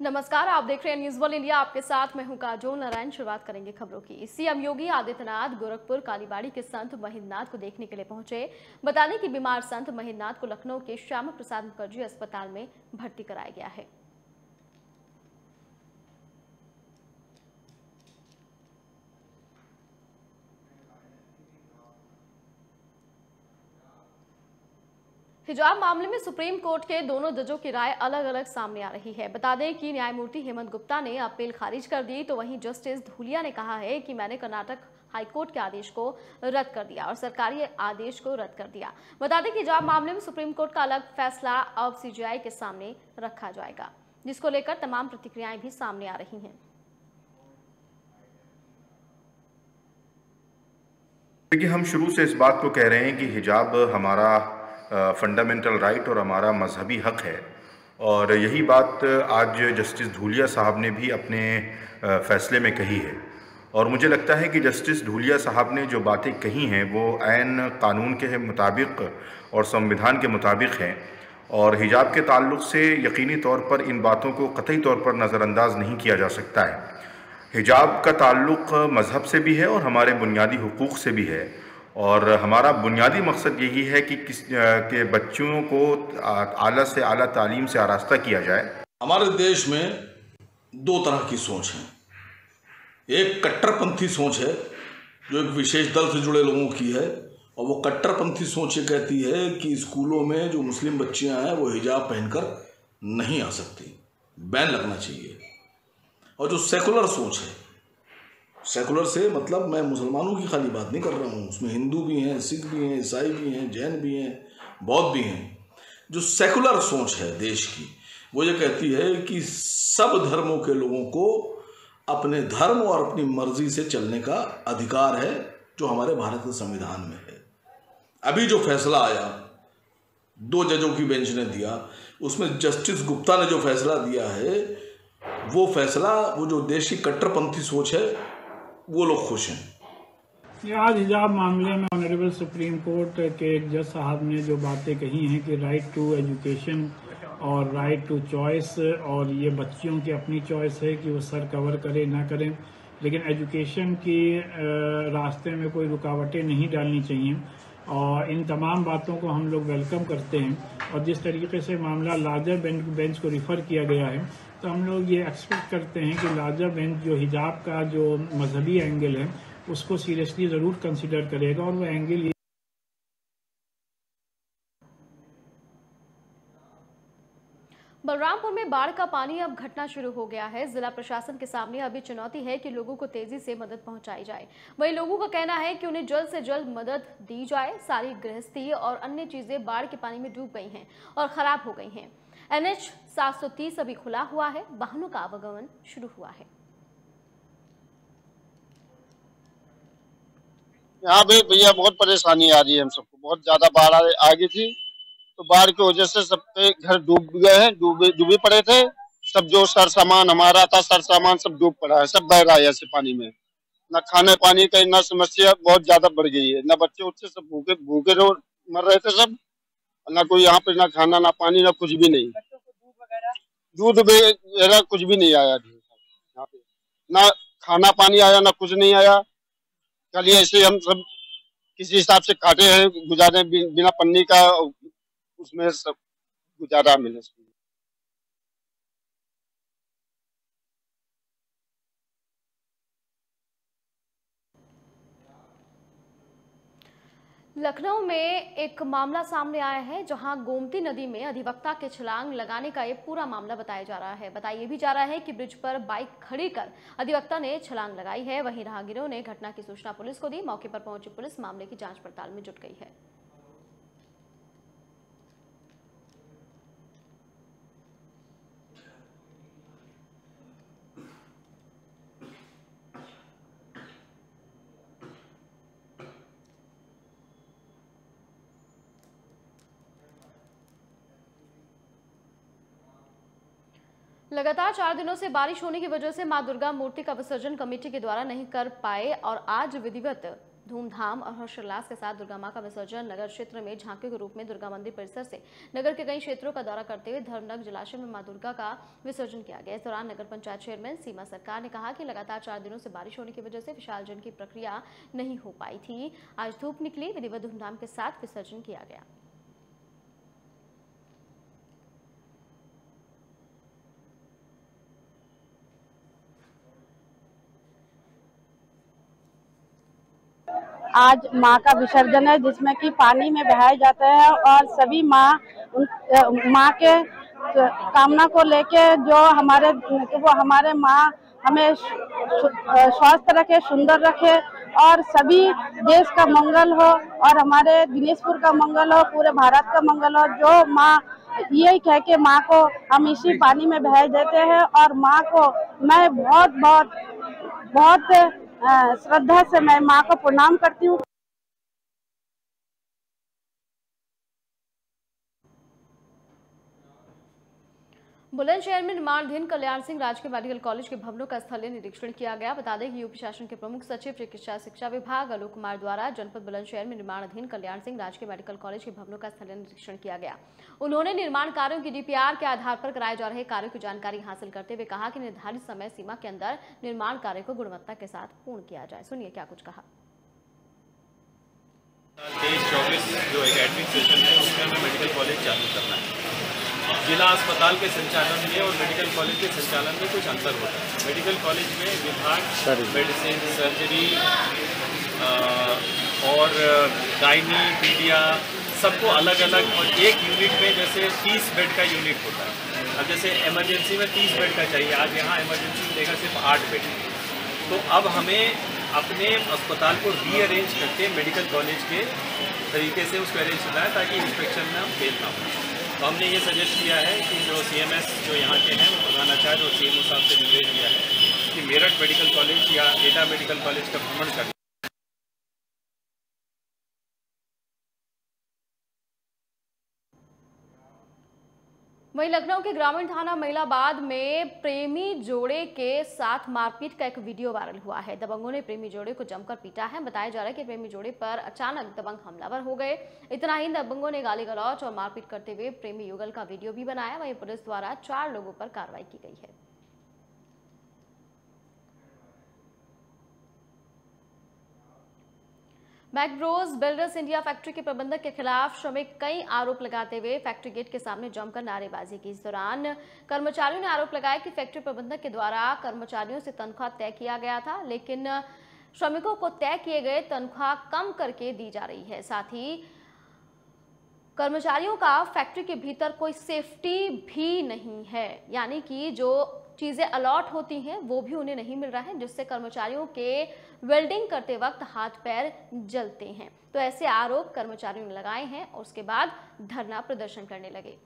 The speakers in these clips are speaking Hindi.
नमस्कार, आप देख रहे हैं न्यूज़ वन इंडिया आपके साथ मैं हूँ काजोल नारायण। शुरुआत करेंगे खबरों की। सीएम योगी आदित्यनाथ गोरखपुर, कालीबाड़ी के संत महिंद्रनाथ को देखने के लिए पहुँचे। बता दें कि बीमार संत महिंद्रनाथ को लखनऊ के श्यामा प्रसाद मुखर्जी अस्पताल में भर्ती कराया गया है। हिजाब मामले में सुप्रीम कोर्ट के दोनों जजों की राय अलग अलग सामने आ रही है। बता दें कि न्यायमूर्ति हेमंत गुप्ता ने अपील खारिज कर दी तो वहीं जस्टिस धूलिया ने कहा है कि मैंने कर्नाटक हाईकोर्ट के आदेश को रद्द कर दिया और सरकारी आदेश को रद्द कर दिया। बता दें कि हिजाब मामले में सुप्रीम कोर्ट का अलग फैसला अब सीजीआई के सामने रखा जाएगा, जिसको लेकर तमाम प्रतिक्रियाएँ भी सामने आ रही हैं। देखिए, हम शुरू से इस बात को कह रहे हैं कि हिजाब हमारा फंडामेंटल राइट और हमारा मजहबी हक है। और यही बात आज जस्टिस धूलिया साहब ने भी अपने फैसले में कही है। और मुझे लगता है कि जस्टिस धूलिया साहब ने जो बातें कही हैं, वो आन कानून के मुताबिक और संविधान के मुताबिक हैं। और हिजाब के ताल्लुक से यकीनी तौर पर इन बातों को कतई तौर पर नज़रअंदाज नहीं किया जा सकता है। हिजाब का ताल्लुक मज़हब से भी है और हमारे बुनियादी हकूक़ से भी है। और हमारा बुनियादी मकसद यही है कि किस के बच्चों को आला से आला तालीम से आरास्ता किया जाए। हमारे देश में दो तरह की सोच है। एक कट्टरपंथी सोच है, जो एक विशेष दल से जुड़े लोगों की है, और वो कट्टरपंथी सोच ये कहती है कि स्कूलों में जो मुस्लिम बच्चियाँ हैं, वो हिजाब पहनकर नहीं आ सकती। बैन लगना चाहिए। और जो सेकुलर सोच है सेकुलर से मतलब मैं मुसलमानों की खाली बात नहीं कर रहा हूँ। उसमें हिंदू भी हैं, सिख भी हैं, ईसाई भी हैं, जैन भी हैं, बौद्ध भी हैं। जो सेकुलर सोच है देश की, वो ये कहती है कि सब धर्मों के लोगों को अपने धर्म और अपनी मर्ज़ी से चलने का अधिकार है, जो हमारे भारत के संविधान में है। अभी जो फैसला आया, दो जजों की बेंच ने दिया, उसमें जस्टिस गुप्ता ने जो फैसला दिया है, वो फैसला, वो जो देश की कट्टरपंथी सोच है वो लोग खुश हैं। आज हिजाब मामले में ऑनरेबल सुप्रीम कोर्ट के एक जज साहब ने जो बातें कही हैं कि राइट टू एजुकेशन और राइट टू चॉइस और ये बच्चियों की अपनी चॉइस है कि वो सर कवर करें, ना करें। लेकिन एजुकेशन की रास्ते में कोई रुकावटें नहीं डालनी चाहिए और इन तमाम बातों को हम लोग वेलकम करते हैं। और जिस तरीके से मामला लार्जर बेंच को रिफर किया गया है तो हम लोग ये एक्सपेक्ट करते हैं कि लार्जर बेंच जो हिजाब का जो मजहबी एंगल है, उसको सीरियसली ज़रूर कंसिडर करेगा और वो एंगल बलरामपुर में बाढ़ का पानी अब घटना शुरू हो गया है। जिला प्रशासन के सामने अभी चुनौती है कि लोगों को तेज़ी से मदद पहुंचाई जाए। वहीं लोगों का कहना है कि उन्हें जल्द से जल्द मदद दी जाए। सारी गृहस्थी और अन्य चीज़ें बाढ़ के पानी में डूब गई हैं और खराब हो गई हैं। एनएच 730 अभी खुला हुआ है। वाहनों का आवागमन शुरू हुआ है। यहाँ पे भैया बहुत परेशानी आ रही है हम सबको। बहुत ज़्यादा बाढ़ आ गई थी तो बाढ़ की वजह से सबके घर डूब गए हैं, डूबे डूबे पड़े थे। सब जो सर सामान हमारा था, सर सामान सब डूब पड़ा है, सब बह रहा है ऐसे पानी में। न खाने पानी का न समस्या बहुत ज़्यादा बढ़ गई है। न बच्चे उठे सब भूखे भूखे मर रहे थे सब। ना कोई यहाँ पे ना खाना, ना पानी, ना कुछ भी नहीं। दूध वगैरह कुछ भी नहीं आया यहाँ पे ना खाना पानी आया, ना कुछ नहीं आया। कल ऐसे हम सब किसी हिसाब से काटे हैं, गुजारे बिना पन्नी का, उसमें सब गुजारा मिले। लखनऊ में एक मामला सामने आया है, जहाँ गोमती नदी में अधिवक्ता के छलांग लगाने का ये पूरा मामला बताया जा रहा है। बताया भी जा रहा है कि ब्रिज पर बाइक खड़ी कर अधिवक्ता ने छलांग लगाई है। वहीं राहगीरों ने घटना की सूचना पुलिस को दी। मौके पर पहुँची पुलिस मामले की जाँच पड़ताल में जुट गई है। लगातार चार दिनों से बारिश होने की वजह से माँ दुर्गा मूर्ति का विसर्जन कमेटी के द्वारा नहीं कर पाए और आज विधिवत धूमधाम और हर्षोल्लास के साथ दुर्गा माँ का विसर्जन नगर क्षेत्र में झांकी के रूप में दुर्गा मंदिर परिसर से नगर के कई क्षेत्रों का दौरा करते हुए धर्मनगर जलाशय में माँ दुर्गा का विसर्जन किया गया। इस दौरान नगर पंचायत चेयरमैन सीमा सरकार ने कहा कि लगातार चार दिनों से बारिश होने की वजह से विसर्जन की प्रक्रिया नहीं हो पाई थी। आज धूप निकली, विधिवत धूमधाम के साथ विसर्जन किया गया। आज माँ का विसर्जन है, जिसमें कि पानी में बहाए जाते हैं और सभी माँ, उन- माँ के कामना को लेके जो हमारे वो हमारे माँ हमें स्वस्थ रखे, सुंदर रखे और सभी देश का मंगल हो और हमारे दिनेशपुर का मंगल हो, पूरे भारत का मंगल हो, जो माँ, यही कह के माँ को हम इसी पानी में बह देते हैं और माँ को मैं बहुत बहुत बहुत श्रद्धा से मैं माँ को प्रणाम करती हूँ। बुलंदशहर में निर्माणाधीन कल्याण सिंह राजकीय मेडिकल कॉलेज के भवनों का स्थलीय निरीक्षण किया गया। बता दें कि यूपी शासन के प्रमुख सचिव, चिकित्सा, शिक्षा विभाग आलोक कुमार द्वारा जनपद बुलंदशहर में निर्माणाधीन कल्याण सिंह राजकीय मेडिकल कॉलेज के भवनों का स्थलीय निरीक्षण किया गया। उन्होंने निर्माण कार्यो की डीपीआर के आधार पर कराए जा रहे कार्यो की जानकारी हासिल करते हुए कहा की निर्धारित समय सीमा के अंदर निर्माण कार्य को गुणवत्ता के साथ पूर्ण किया जाए। सुनिए क्या कुछ कहा। तेईस, चौबीस जो एकेडमिक सेशन है, उसमें हमें मेडिकल कॉलेज चालू करना है। जिला अस्पताल के संचालन में और मेडिकल कॉलेज के संचालन में कुछ अंतर होता है। मेडिकल कॉलेज में विभाग मेडिसिन सर्जरी और गायनी पीडिया सबको अलग अलग और एक यूनिट में जैसे 30 बेड का यूनिट होता है। अब जैसे इमरजेंसी में 30 बेड का चाहिए आज यहाँ इमरजेंसी में देगा सिर्फ़ आठ बेड तो अब हमें अपने अस्पताल को रीअरेंज करके मेडिकल कॉलेज के तरीके से उसको अरेंज करना है ताकि इंस्पेक्शन में हम फेल ना हो। तो हमने ये सजेस्ट किया है कि जो सीएमएस जो यहाँ के हैं वो प्रधानाचार्य और सीएमओ साहब से निर्देश दिया है कि मेरठ मेडिकल कॉलेज या एटा मेडिकल कॉलेज का भ्रमण करना वहीं लखनऊ के ग्रामीण थाना महिलाबाद में प्रेमी जोड़े के साथ मारपीट का एक वीडियो वायरल हुआ है। दबंगों ने प्रेमी जोड़े को जमकर पीटा है। बताया जा रहा है कि प्रेमी जोड़े पर अचानक दबंग हमलावर हो गए। इतना ही दबंगों ने गाली गलौच और मारपीट करते हुए प्रेमी युगल का वीडियो भी बनाया। वहीं पुलिस द्वारा चार लोगों पर कार्रवाई की गई है। मैकब्रोज बिल्डर्स इंडिया फैक्ट्री के प्रबंधक के खिलाफ श्रमिक कई आरोप लगाते हुए फैक्ट्री गेट के सामने जमकर नारेबाजी की। इस दौरान कर्मचारियों ने आरोप लगाया कि फैक्ट्री प्रबंधक के द्वारा कर्मचारियों से तनख्वाह तय किया गया था, लेकिन श्रमिकों को तय किए गए तनख्वाह कम करके दी जा रही है। साथ ही कर्मचारियों का फैक्ट्री के भीतर कोई सेफ्टी भी नहीं है, यानी कि जो चीज़ें अलॉट होती हैं, वो भी उन्हें नहीं मिल रहा है, जिससे कर्मचारियों के वेल्डिंग करते वक्त हाथ पैर जलते हैं। तो ऐसे आरोप कर्मचारियों ने लगाए हैं और उसके बाद धरना प्रदर्शन करने लगे।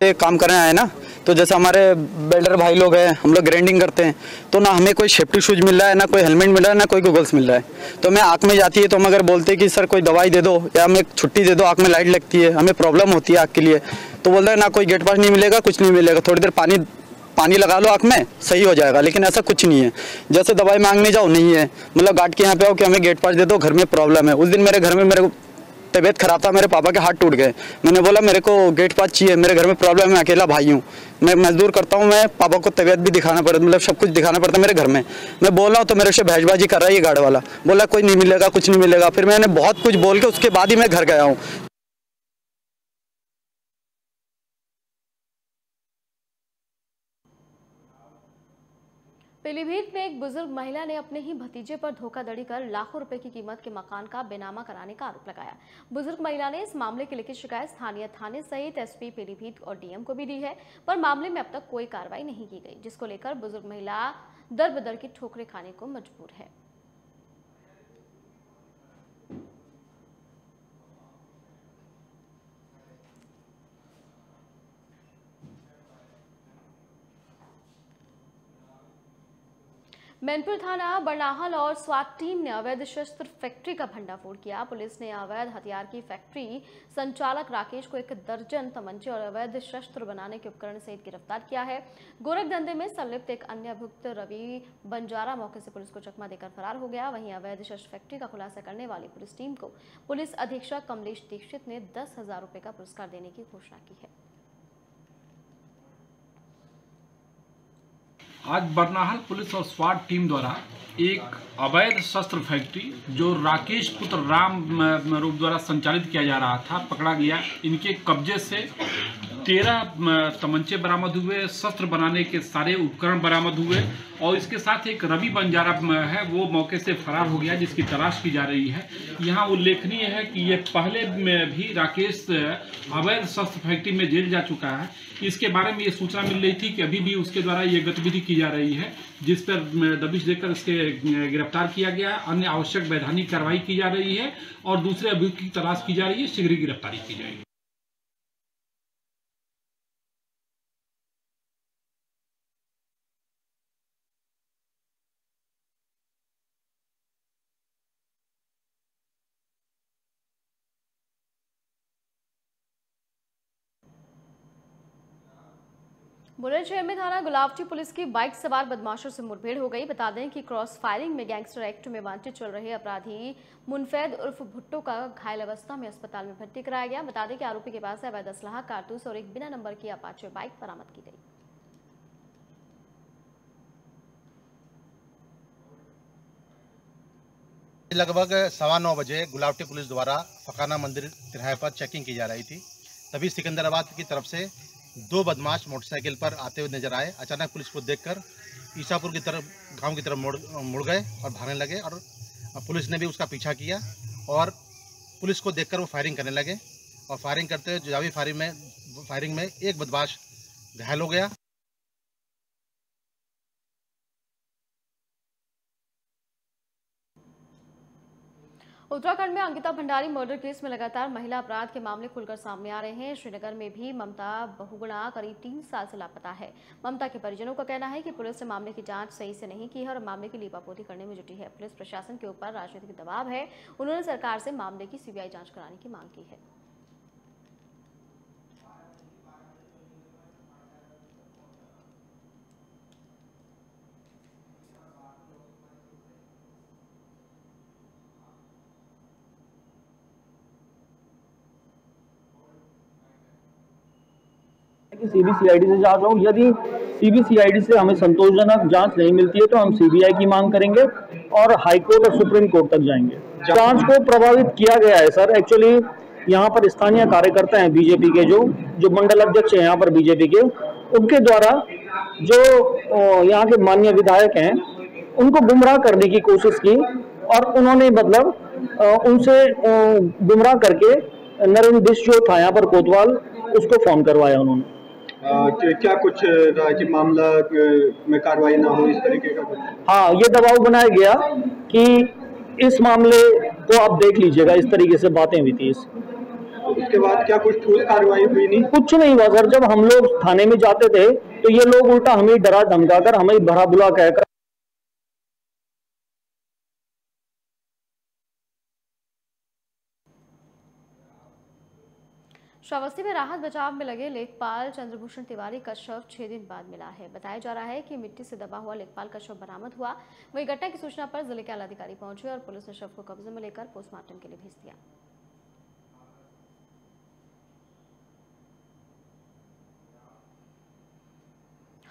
ये काम करने आए ना तो जैसे हमारे बिल्डर भाई लोग हैं, हम लोग ग्राइंडिंग करते हैं तो ना हमें कोई सेफ्टी शूज़ मिल रहा है, ना कोई हेलमेट मिल रहा है, ना कोई गूगल्स मिल रहा है। तो हमें आँख में जाती है तो हम अगर बोलते हैं कि, सर, कोई दवाई दे दो, या हमें छुट्टी दे दो, आँख में लाइट लगती है, हमें प्रॉब्लम होती है आँख के लिए। तो बोलते हैं, ना, कोई गेट पास नहीं मिलेगा, कुछ नहीं मिलेगा, थोड़ी देर पानी पानी लगा लो आँख में, सही हो जाएगा। लेकिन ऐसा कुछ नहीं है। जैसे दवाई मांगने जाओ, नहीं है। मतलब गार्ड के यहाँ पे आओ कि हमें गेट पास दे दो, घर में प्रॉब्लम है। उस दिन मेरे घर में मेरे तबीयत खराब था, मेरे पापा के हाथ टूट गए। मैंने बोला, मेरे को गेट पास चाहिए, मेरे घर में प्रॉब्लम है, अकेला भाई हूँ। मैं मजदूर करता हूँ, मैं पापा को तबीयत भी दिखाना पड़ता मतलब सब कुछ दिखाना पड़ता मेरे घर में। मैं बोल हूँ तो मेरे से भैजबाजी कर रहा है ये गार्ड वाला। बोला, कोई नहीं मिलेगा, कुछ नहीं मिलेगा। फिर मैंने बहुत कुछ बोल के उसके बाद ही मैं घर गया हूँ। पीलीभीत में एक बुज़ुर्ग महिला ने अपने ही भतीजे पर धोखाधड़ी कर लाखों रुपए की कीमत के मकान का बेनामा कराने का आरोप लगाया। बुज़ुर्ग महिला ने इस मामले की लिखित शिकायत स्थानीय थाने सहित एसपी पीलीभीत और डीएम को भी दी है, पर मामले में अब तक कोई कार्रवाई नहीं की गई, जिसको लेकर बुज़ुर्ग महिला दर बदर की ठोकरे खाने को मजबूर है। मैनपुर थाना बरनाहल और स्वात टीम ने अवैध शस्त्र फैक्ट्री का भंडाफोड़ किया। पुलिस ने अवैध हथियार की फैक्ट्री संचालक राकेश को एक दर्जन तमंचे और अवैध शस्त्र बनाने के उपकरण सहित गिरफ़्तार किया है। गोरख धंधे में संलिप्त एक अन्य अभियुक्त रवि बंजारा मौके से पुलिस को चकमा देकर फरार हो गया। वहीं अवैध शस्त्र फैक्ट्री का खुलासा करने वाली पुलिस टीम को पुलिस अधीक्षक कमलेश दीक्षित ने दस हज़ार का पुरस्कार देने की घोषणा की है। आज बरनाहल पुलिस और स्वाट टीम द्वारा एक अवैध शस्त्र फैक्ट्री, जो राकेश पुत्र राम रूप द्वारा संचालित किया जा रहा था, पकड़ा गया। इनके कब्जे से तेरह तमंचे बरामद हुए, शस्त्र बनाने के सारे उपकरण बरामद हुए और इसके साथ एक रवि बंजारा है, वो मौके से फरार हो गया जिसकी तलाश की जा रही है। यहाँ उल्लेखनीय है कि ये पहले में भी राकेश अवैध शस्त्र फैक्ट्री में जेल जा चुका है। इसके बारे में ये सूचना मिल रही थी कि अभी भी उसके द्वारा ये गतिविधि की जा रही है, जिस पर दबिश देकर इसके गिरफ़्तार किया गया। अन्य आवश्यक वैधानिक कार्रवाई की जा रही है और दूसरे अभियुक्त की तलाश की जा रही है, शीघ्र गिरफ्तारी की जाएगी। बुलंदशहर में थाना गुलावटी पुलिस की बाइक सवार बदमाशों से मुठभेड़ हो गई। बता दें कि क्रॉस फायरिंग में गैंगस्टर एक्ट में वांटेड चल रहे अपराधी मुनफैद उर्फ़ भुट्टो का घायल अवस्था में अस्पताल में भर्ती कराया गया। बता दें कि आरोपी के पास अवैध असलाह, कारतूस और एक बिना नंबर की अपाचे बाइक बरामद की गई। लगभग सवा नौ बजे गुलावटी पुलिस द्वारा फकाना मंदिर किराए पर चेकिंग की जा रही थी। तभी सिकंदराबाद की तरफ़ से दो बदमाश मोटरसाइकिल पर आते हुए नज़र आए। अचानक पुलिस को देखकर ईसापुर की तरफ़, गाँव की तरफ़ मुड़ मुड़ गए और भागने लगे और पुलिस ने भी उसका पीछा किया और पुलिस को देखकर वो फायरिंग करने लगे और फायरिंग करते हुए जुजावी फायरिंग में फायरिंग में एक बदमाश घायल हो गया। उत्तराखंड में अंकिता भंडारी मर्डर केस में लगातार महिला अपराध के मामले खुलकर सामने आ रहे हैं। श्रीनगर में भी ममता बहुगुणा करीब तीन साल से लापता है। ममता के परिजनों का कहना है कि पुलिस ने मामले की जाँच सही से नहीं की है और मामले की लीपापोती करने में जुटी है। पुलिस प्रशासन के ऊपर राजनीतिक दबाव है। उन्होंने सरकार से मामले की सीबीआई जाँच कराने की मांग की है। कि सीबीसीआईडी से जाँच हो। यदि सीबीसीआईडी से हमें संतोषजनक जाँच नहीं मिलती है तो हम सीबीआई की मांग करेंगे और हाईकोर्ट और सुप्रीम कोर्ट तक जाएँगे। जाँच को प्रभावित किया गया है, सर। एक्चुअली यहाँ पर स्थानीय कार्यकर्ता हैं बीजेपी के जो जो मंडल अध्यक्ष हैं यहाँ पर बीजेपी के। उनके द्वारा जो यहाँ के मान्य विधायक हैं, उनको गुमराह करने की कोशिश की और उन्होंने मतलब उनसे गुमराह करके नरेंद्र बिश जो था यहाँ पर कोतवाल, उसको फ़ोन करवाया उन्होंने। क्या कुछ कि मामला में कार्रवाई ना हो इस तरीके का हाँ ये दबाव बनाया गया कि इस मामले को आप देख लीजिएगा इस तरीके से बातें हुई थी इस। उसके बाद क्या कुछ ठोस कार्रवाई हुई नहीं? कुछ नहीं हुआ सर। जब हम लोग थाने में जाते थे तो ये लोग उल्टा हमें डरा धमका कर हमें भरा बुला कहकर श्रावस्ती में राहत बचाव में लगे लेखपाल चंद्रभूषण तिवारी का शव छह दिन बाद मिला है। बताया जा रहा है कि मिट्टी से दबा हुआ लेखपाल का शव बरामद हुआ। वही घटना की सूचना पर ज़िले के अधिकारी पहुँचे और पुलिस ने शव को कब्जे में लेकर पोस्टमार्टम के लिए भेज दिया।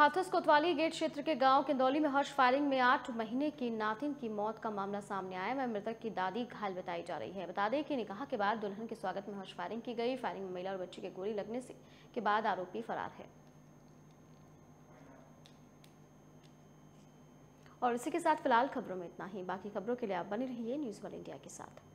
हाथरस कोतवाली गेट क्षेत्र के गाँव किंदौली में हर्ष फायरिंग में आठ महीने की नातिन की मौत का मामला सामने आया वह मृतक की दादी घायल बताई जा रही है। बता दें कि निकाह के बाद दुल्हन के स्वागत में हर्ष फायरिंग की गई। फायरिंग में महिला और बच्चे के गोली लगने से के बाद आरोपी फरार है। और इसी के साथ फ़िलहाल खबरों में इतना ही। बाकी खबरों के लिए आप बने रहिए न्यूज़ वन इंडिया के साथ।